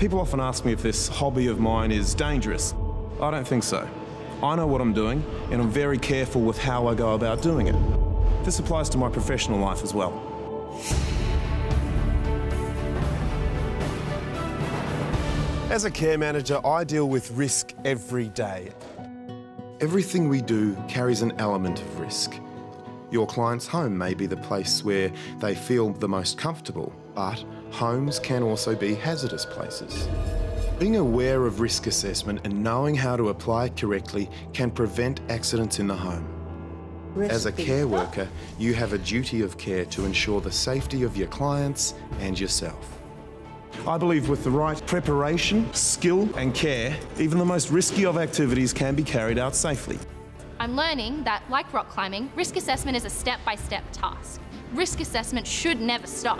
People often ask me if this hobby of mine is dangerous. I don't think so. I know what I'm doing, and I'm very careful with how I go about doing it. This applies to my professional life as well. As a care manager, I deal with risk every day. Everything we do carries an element of risk. Your client's home may be the place where they feel the most comfortable, but homes can also be hazardous places. Being aware of risk assessment and knowing how to apply it correctly can prevent accidents in the home. As a care worker, you have a duty of care to ensure the safety of your clients and yourself. I believe with the right preparation, skill, and care, even the most risky of activities can be carried out safely. I'm learning that, like rock climbing, risk assessment is a step by step task. Risk assessment should never stop.